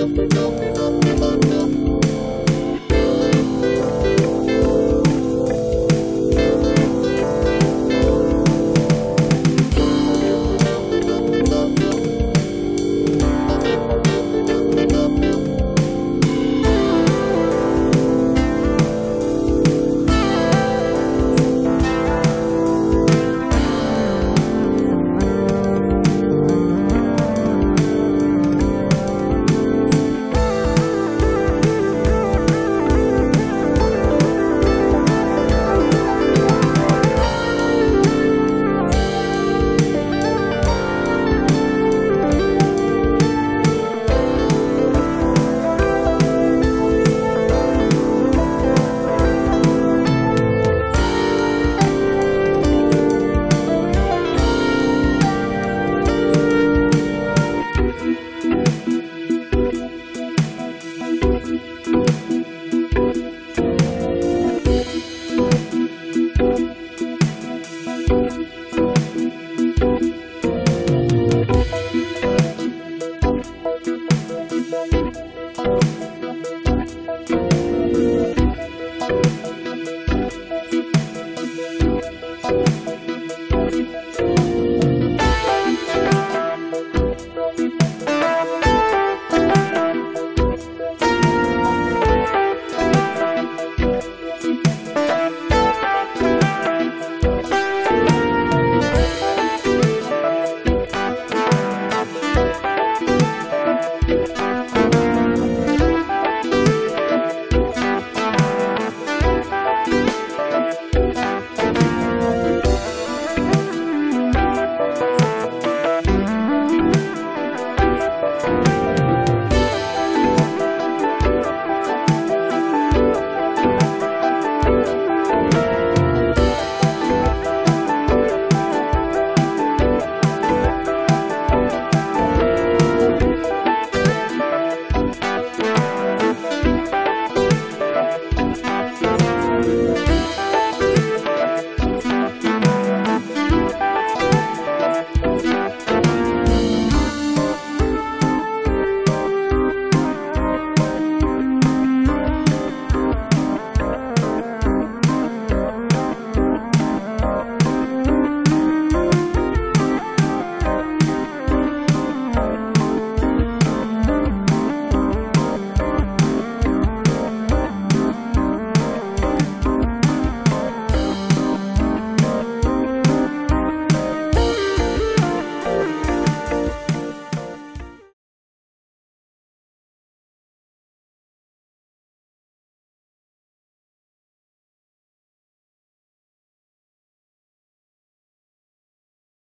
nope, nope.